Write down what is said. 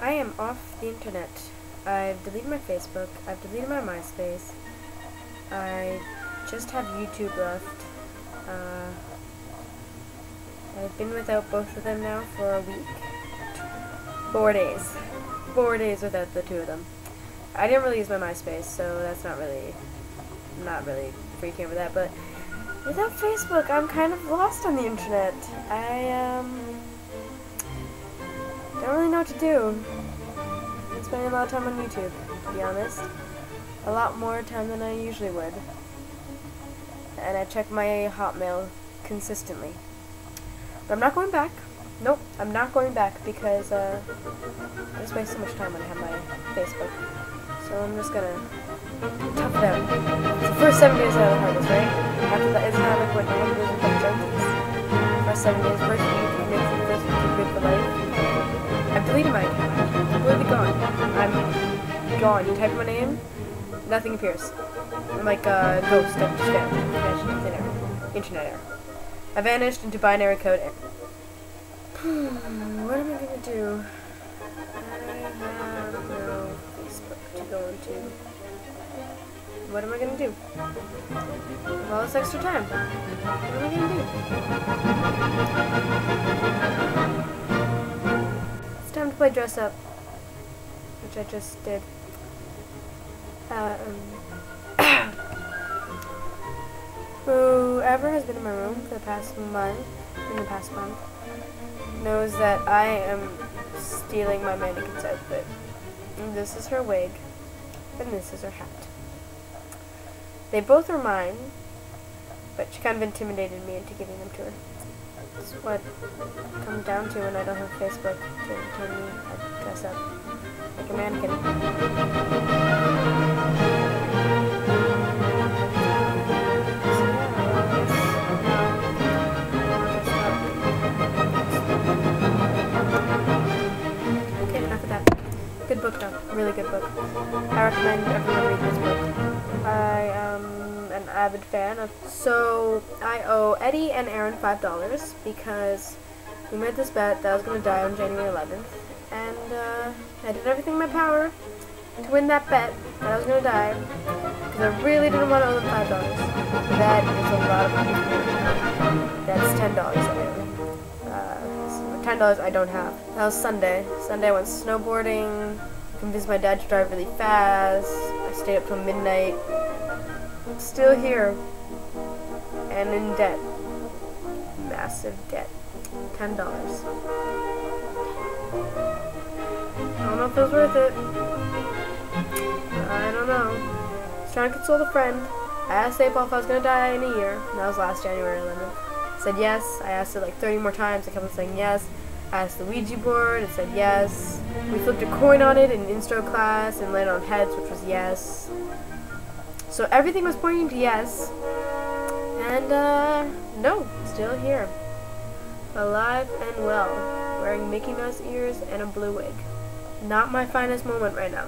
I am off the internet. I've deleted my Facebook. I've deleted my MySpace. I just have YouTube left. Uh, I've been without both of them now for a week. Four days. Four days without the two of them. I didn't really use my MySpace, so that's not really, not really freaking over that. But without Facebook, I'm kind of lost on the internet. I um to do. I'm spending a lot of time on YouTube, to be honest. A lot more time than I usually would. And I check my Hotmail consistently. But I'm not going back. Nope, I'm not going back because uh, I just waste so much time when I have my Facebook. So I'm just gonna tough it out. The first seven days are the hardest, right? After that, it's not like what Nine was with junkies? First seven days, first YouTube makes the first YouTube good for life. I've deleted my account. I'm completely gone. I'm gone. You type my name, nothing appears. I'm like a ghost. I'm just vanished. Internet error. I vanished into binary code error. what am I gonna do? I have no Facebook to go into. What am I gonna do? All this extra time. What am I gonna do? Play dress up, which I just did. Um, whoever has been in my room for the past month, in the past month, knows that I am stealing my mannequin's outfit. And this is her wig, and this is her hat. They both are mine, but she kind of intimidated me into giving them to her. That's what it comes down to when I don't have Facebook to entertain me. I dress up like a mannequin. Good book though, really good book. I recommend everyone read this book. I am an avid fan of. So I owe Eddie and Aaron five dollars because we made this bet that I was going to die on January 11th, and uh, I did everything in my power to win that bet that I was going to die because I really didn't want to owe them five dollars. That is a lot of money. That's ten dollars I owe. Uh, ten dollars I don't have. That was Sunday. Sunday I went snowboarding. Convinced my dad to drive really fast. I stayed up till midnight. Still here. And in debt. Massive debt. Ten dollars. I don't know if it was worth it. I don't know. I was trying to console a friend. I asked April if I was gonna die in a year. And that was last January 11th. I said yes. I asked it like 30 more times. I kept saying yes. I asked the Ouija board. It said yes. We flipped a coin on it in instro class and landed on heads, which was yes. So everything was pointing to yes. And, uh, no, still here. Alive and well, wearing Mickey Mouse ears and a blue wig. Not my finest moment right now.